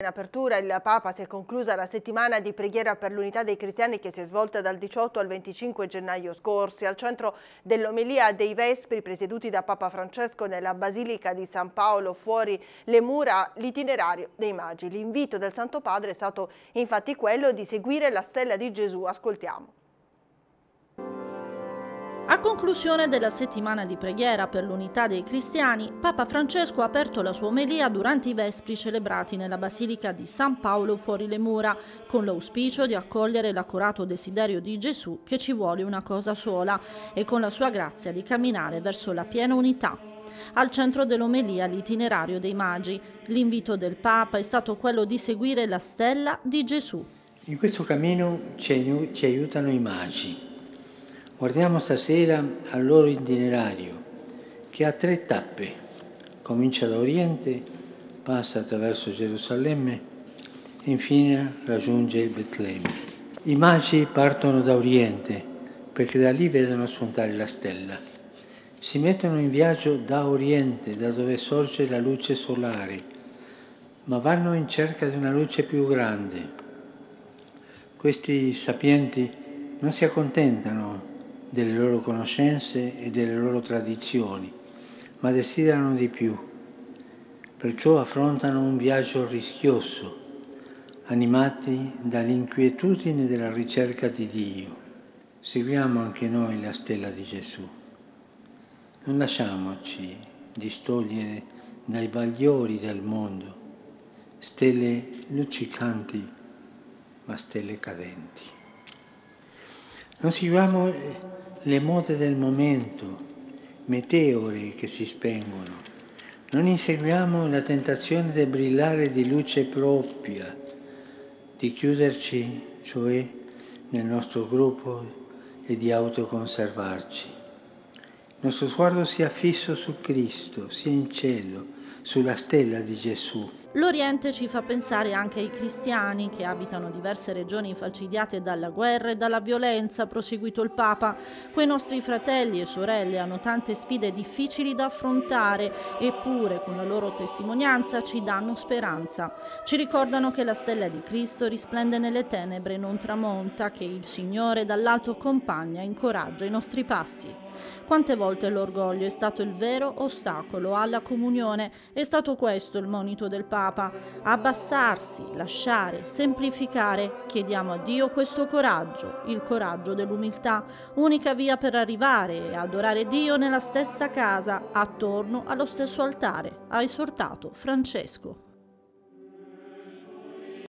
In apertura il Papa si è conclusa la settimana di preghiera per l'unità dei cristiani che si è svolta dal 18 al 25 gennaio scorsi. Al centro dell'omelia dei Vespri presieduti da Papa Francesco nella Basilica di San Paolo fuori le mura l'itinerario dei Magi. L'invito del Santo Padre è stato infatti quello di seguire la stella di Gesù. Ascoltiamo. A conclusione della settimana di preghiera per l'unità dei cristiani, Papa Francesco ha aperto la sua omelia durante i vespri celebrati nella Basilica di San Paolo fuori le mura, con l'auspicio di accogliere l'accorato desiderio di Gesù che ci vuole una cosa sola e con la sua grazia di camminare verso la piena unità. Al centro dell'omelia l'itinerario dei magi. L'invito del Papa è stato quello di seguire la stella di Gesù. In questo cammino ci, aiutano i magi Guardiamo stasera al loro itinerario, che ha tre tappe. Comincia da Oriente, passa attraverso Gerusalemme e infine raggiunge Betlemme. I magi partono da Oriente perché da lì vedono spuntare la stella. Si mettono in viaggio da Oriente, da dove sorge la luce solare, ma vanno in cerca di una luce più grande. Questi sapienti non si accontentano delle loro conoscenze e delle loro tradizioni, ma desiderano di più. Perciò affrontano un viaggio rischioso, animati dall'inquietudine della ricerca di Dio. Seguiamo anche noi la stella di Gesù. Non lasciamoci distogliere dai bagliori del mondo, stelle luccicanti, ma stelle cadenti. Non seguiamo le mode del momento, meteori che si spengono. Non inseguiamo la tentazione del brillare di luce propria, di chiuderci, cioè, nel nostro gruppo e di autoconservarci. Il nostro sguardo sia fisso su Cristo, sia in cielo, sulla stella di Gesù. L'Oriente ci fa pensare anche ai cristiani che abitano diverse regioni infalcidiate dalla guerra e dalla violenza, proseguito il Papa. Quei nostri fratelli e sorelle hanno tante sfide difficili da affrontare, eppure con la loro testimonianza ci danno speranza. Ci ricordano che la stella di Cristo risplende nelle tenebre e non tramonta, che il Signore dall'alto accompagna e incoraggia i nostri passi. Quante volte l'orgoglio è stato il vero ostacolo alla comunione? È stato questo il monito del Papa abbassarsi, lasciare, semplificare, chiediamo a Dio questo coraggio, il coraggio dell'umiltà, unica via per arrivare e adorare Dio nella stessa casa, attorno allo stesso altare, ha esortato Francesco.